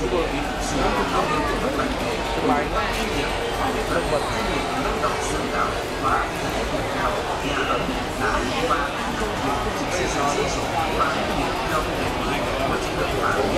如果你使用他们这个软件，买那一年，那么今年能到四档，把你的股票压到哪一把？不仅是销售，把你的股票给你，我记得把。